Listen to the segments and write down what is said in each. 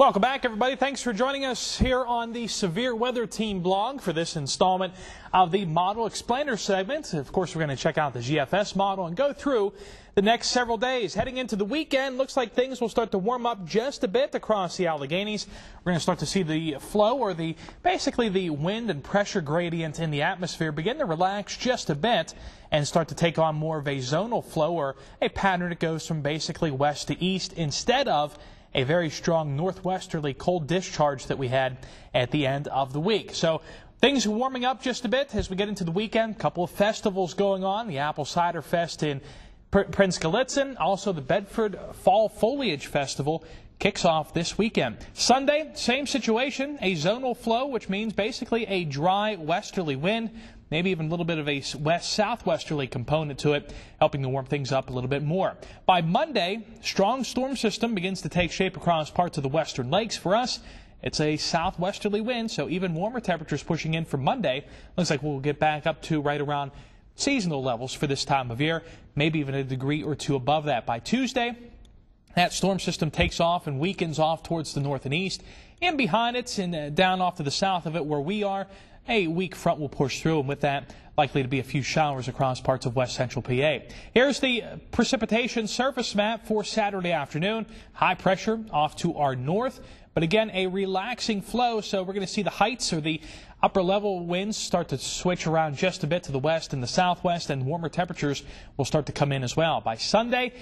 Welcome back, everybody. Thanks for joining us here on the Severe Weather Team blog for this installment of the Model Explainer segment. Of course, we're going to check out the GFS model and go through the next several days. Heading into the weekend, looks like things will start to warm up just a bit across the Alleghenies. We're going to start to see the flow or the basically the wind and pressure gradient in the atmosphere begin to relax just a bit and start to take on more of a zonal flow or a pattern that goes from basically west to east instead of a very strong northwesterly cold discharge that we had at the end of the week. So things are warming up just a bit as we get into the weekend. A couple of festivals going on. The Apple Cider Fest in Prince Gallitzin, also the Bedford Fall Foliage Festival kicks off this weekend. Sunday, same situation, a zonal flow, which means basically a dry westerly wind maybe even a little bit of a west southwesterly component to it, helping to warm things up a little bit more. By Monday, strong storm system begins to take shape across parts of the western lakes. For us, it's a southwesterly wind, so even warmer temperatures pushing in for Monday. Looks like we'll get back up to right around seasonal levels for this time of year, maybe even a degree or two above that. By Tuesday, that storm system takes off and weakens off towards the north and east. And behind it and uh, down off to the south of it where we are, a weak front will push through, and with that, likely to be a few showers across parts of west central PA. Here's the precipitation surface map for Saturday afternoon. High pressure off to our north, but again, a relaxing flow, so we're going to see the heights or the upper level winds start to switch around just a bit to the west and the southwest, and warmer temperatures will start to come in as well. By Sunday,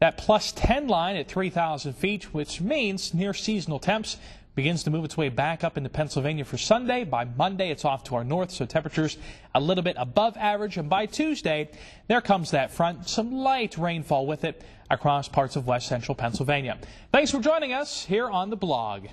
that plus 10 line at 3,000 feet, which means near seasonal temps begins to move its way back up into Pennsylvania for Sunday. By Monday, it's off to our north, so temperatures a little bit above average. And by Tuesday, there comes that front, some light rainfall with it across parts of west central Pennsylvania. Thanks for joining us here on the blog.